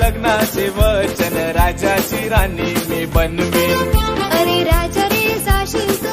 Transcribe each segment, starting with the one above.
लग्नाचे वचन राजाची राणी मी बनवीन. अरे राजा रे जाशील तू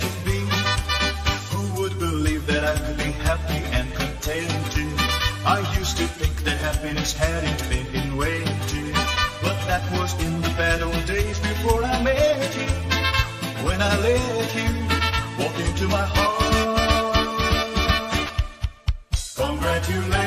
as be. Who would believe that I could be happy and contented? I used to think that happiness hadn't been invented. But that was in the bad old days before I met you. When I let you walk into my heart. Congratulations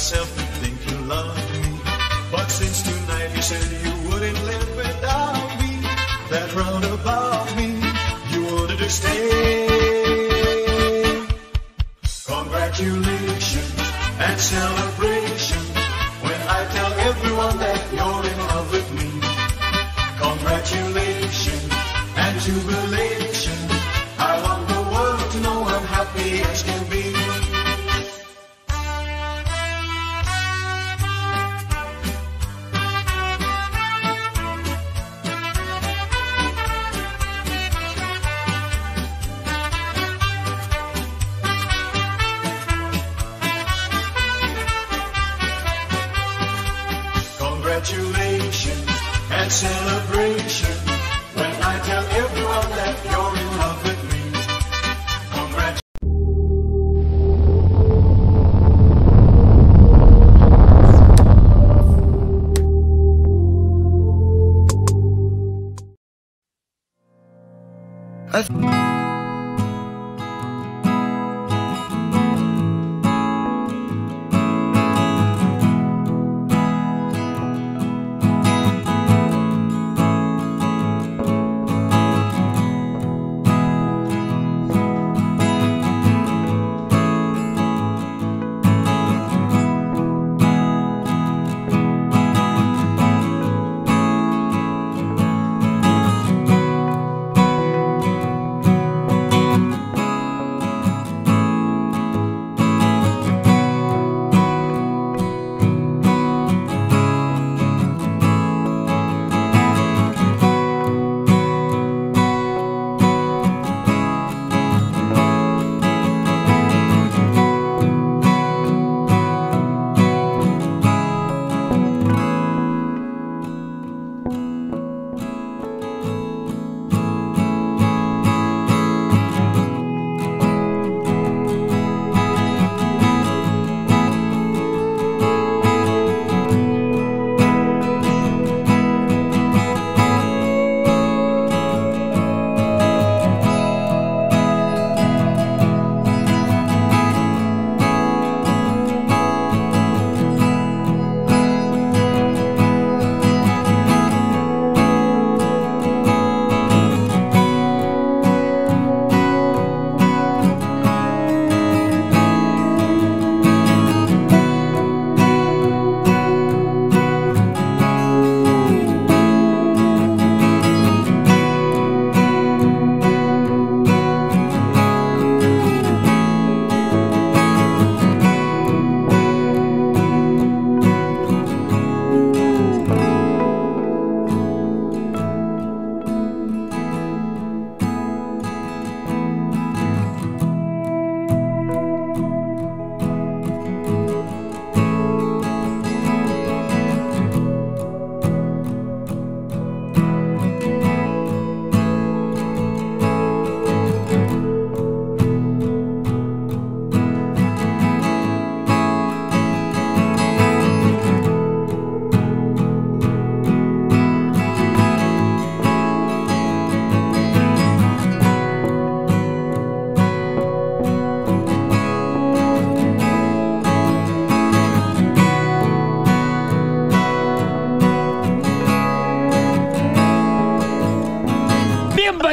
myself to think you loved me. But since tonight you said celebration when I tell everyone that you're in love with me. Congratulations. भी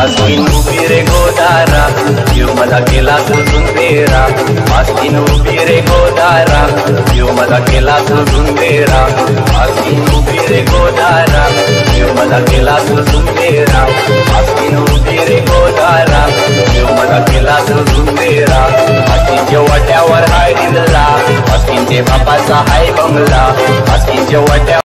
मास्तीन उभी रे गोदारा जीव मला केला सोडून तेरा. मास्तीन उभी रे गोदारा जीव मला केला सोडून तेरा. मास्तीन उभी गोदारा जीव मला केला सोडून तेरा. मास्तीन उभी गोदारा जीव मला केला सोडून तेरा. मास्तीच्या वाट्यावर हाय दिला मास्तीचे बापाचा हाय बंगला. मास्तीच्या वाट्या